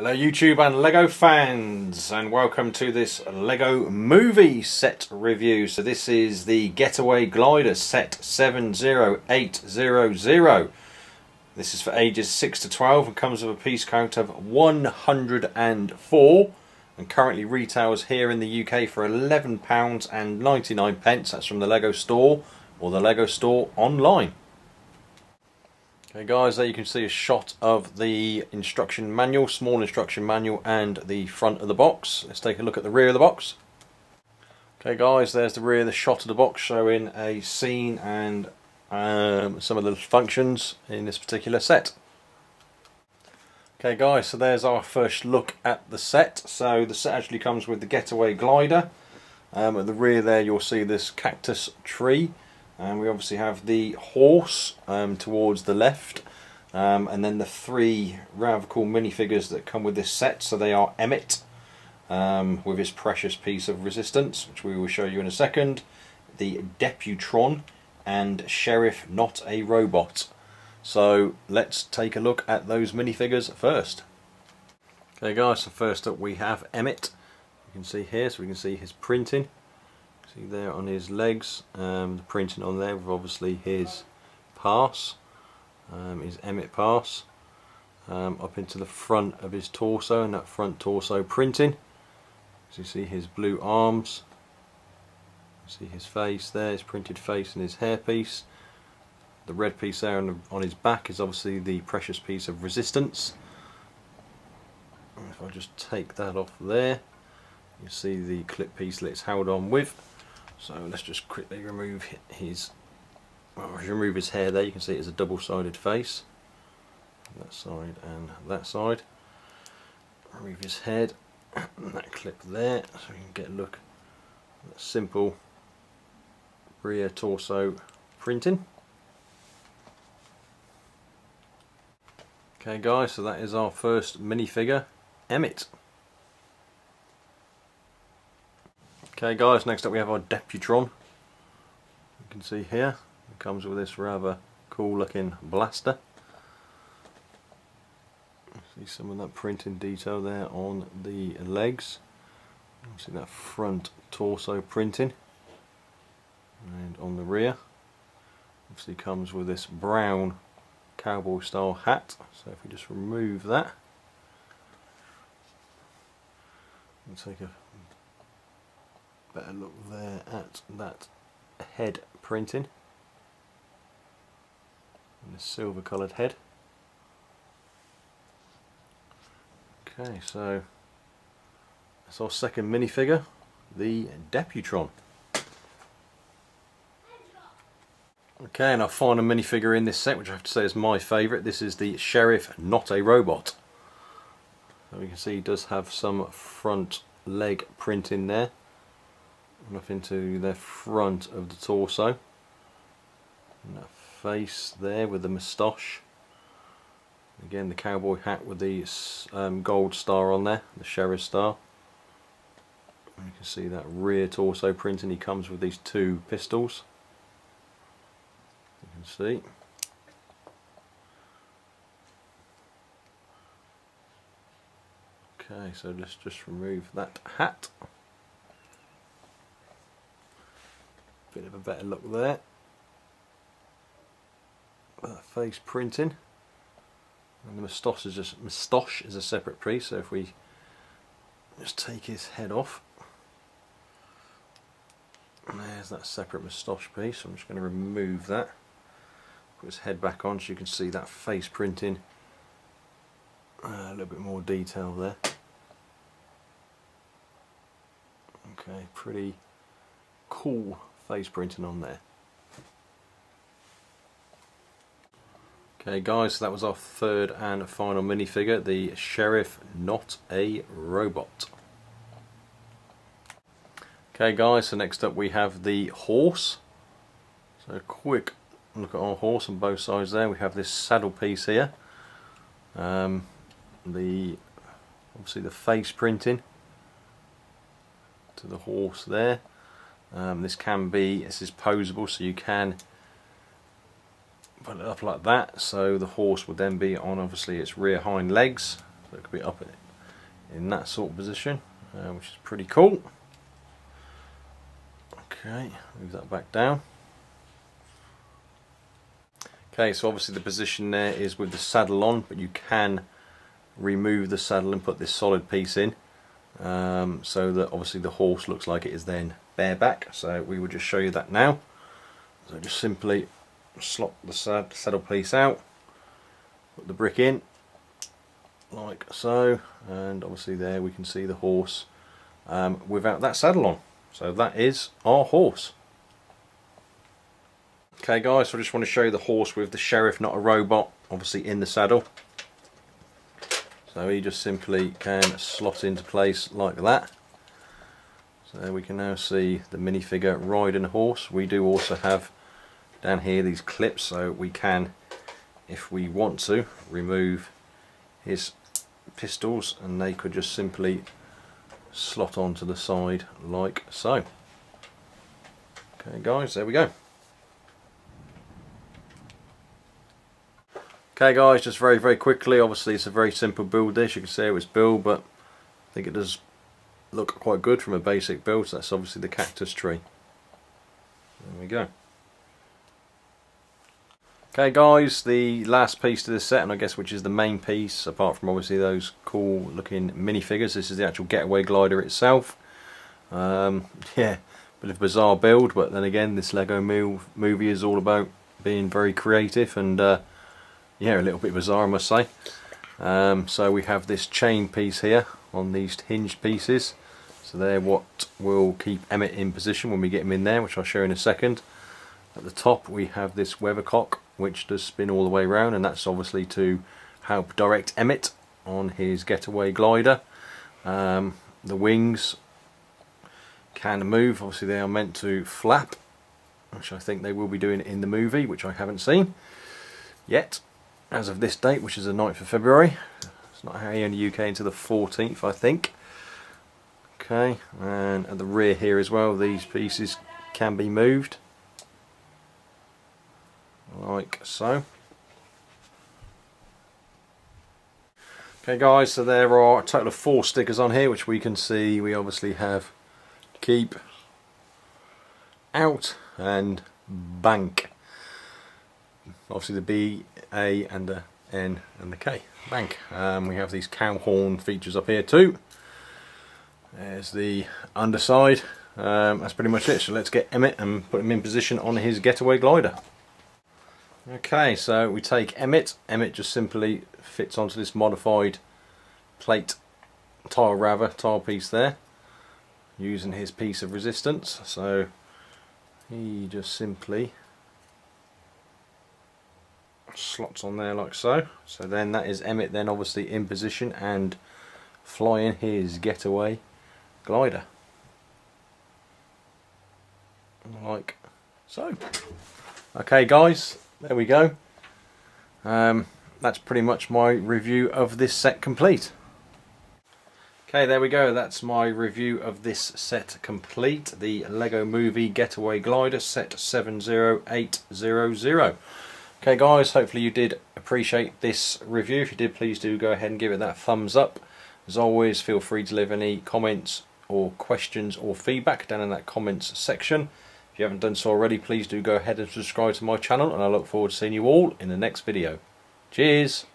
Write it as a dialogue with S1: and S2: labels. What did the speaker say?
S1: Hello YouTube and LEGO fans and welcome to this LEGO movie set review. So this is the Getaway Glider set 70800. This is for ages 6 to 12 and comes with a piece count of 104 and currently retails here in the UK for £11 and 99 pence. That's from the LEGO store or the LEGO store online. Okay guys, there you can see a shot of the instruction manual, small instruction manual and the front of the box. Let's take a look at the rear of the box. Okay guys, there's the rear, the shot of the box showing a scene and um, some of the functions in this particular set. Okay guys, so there's our first look at the set. So the set actually comes with the Getaway Glider. Um, at the rear there you'll see this cactus tree and we obviously have the horse um, towards the left um, and then the three rather cool minifigures that come with this set. So they are Emmet um, with his precious piece of resistance which we will show you in a second the Deputron and Sheriff Not a Robot. So let's take a look at those minifigures first. Okay guys so first up we have Emmet. You can see here so we can see his printing See there on his legs, um, the printing on there with obviously his pass, um, his Emmet pass, um, up into the front of his torso and that front torso printing. As you see his blue arms, see his face there, his printed face and his hairpiece. The red piece there on, the, on his back is obviously the precious piece of resistance. If I just take that off there, you see the clip piece that it's held on with. So let's just quickly remove his, well, remove his hair there, you can see it's a double-sided face. That side and that side. Remove his head, and that clip there, so we can get a look at simple rear torso printing. Okay guys, so that is our first minifigure, Emmet. Okay guys, next up we have our Deputron. You can see here, it comes with this rather cool looking blaster. See some of that printing detail there on the legs. See that front torso printing. And on the rear, obviously comes with this brown cowboy style hat. So if we just remove that, and take a better look there at that head printing. And the silver coloured head. Okay so that's our second minifigure the Deputron. Okay and our final minifigure in this set which I have to say is my favourite this is the Sheriff Not a Robot. So you can see he does have some front leg printing there up into the front of the torso. And that face there with the moustache. Again the cowboy hat with the um, gold star on there the sheriff star. And you can see that rear torso print and he comes with these two pistols. You can see. Okay so let's just remove that hat Bit of a better look there. That face printing. And the moustache is just moustache is a separate piece, so if we just take his head off. There's that separate moustache piece. I'm just going to remove that. Put his head back on so you can see that face printing. Uh, a little bit more detail there. Okay, pretty cool face printing on there. Okay guys, so that was our third and final minifigure, the Sheriff Not a Robot. Okay guys, so next up we have the horse. So a quick look at our horse on both sides there. We have this saddle piece here. Um, the obviously the face printing to the horse there. Um, this can be, this is posable so you can put it up like that. So the horse would then be on obviously its rear hind legs. So it could be up in that sort of position uh, which is pretty cool. Okay move that back down. Okay so obviously the position there is with the saddle on but you can remove the saddle and put this solid piece in um, so that obviously the horse looks like it is then bareback so we will just show you that now. So just simply slot the saddle piece out put the brick in like so and obviously there we can see the horse um, without that saddle on. So that is our horse. Okay guys so I just want to show you the horse with the sheriff not a robot obviously in the saddle. So he just simply can slot into place like that so we can now see the minifigure riding a horse. We do also have down here these clips so we can if we want to remove his pistols and they could just simply slot onto the side like so. Okay guys there we go. Okay guys just very very quickly obviously it's a very simple build this you can see it was built but I think it does look quite good from a basic build so that's obviously the cactus tree there we go Okay guys, the last piece to this set, and I guess which is the main piece, apart from obviously those cool looking minifigures, this is the actual getaway glider itself. Um, yeah, bit of a bizarre build, but then again this Lego move, movie is all about being very creative and uh, yeah, a little bit bizarre I must say. Um, so we have this chain piece here on these hinged pieces. So they're what will keep Emmet in position when we get him in there, which I'll show in a second. At the top we have this weathercock which does spin all the way around and that's obviously to help direct Emmet on his getaway glider. Um, the wings can move, obviously they are meant to flap which I think they will be doing in the movie which I haven't seen yet as of this date which is the 9th of February. It's not here in the UK until the 14th I think. Okay, and at the rear here as well these pieces can be moved like so. Okay guys, so there are a total of four stickers on here which we can see we obviously have keep, out and bank. Obviously the B, A and the N and the K, bank. Um, we have these cow horn features up here too. There's the underside. Um, that's pretty much it. So let's get Emmet and put him in position on his getaway glider. Okay, so we take Emmet. Emmet just simply fits onto this modified plate tile rather tile piece there using his piece of resistance so he just simply slots on there like so so then that is Emmet then obviously in position and flying his getaway glider like so okay guys there we go. Um, that's pretty much my review of this set complete. Okay, there we go. That's my review of this set complete. The Lego Movie Getaway Glider set 70800. Okay guys, hopefully you did appreciate this review. If you did, please do go ahead and give it that thumbs up. As always, feel free to leave any comments or questions or feedback down in that comments section If you haven't done so already, please do go ahead and subscribe to my channel and I look forward to seeing you all in the next video. Cheers!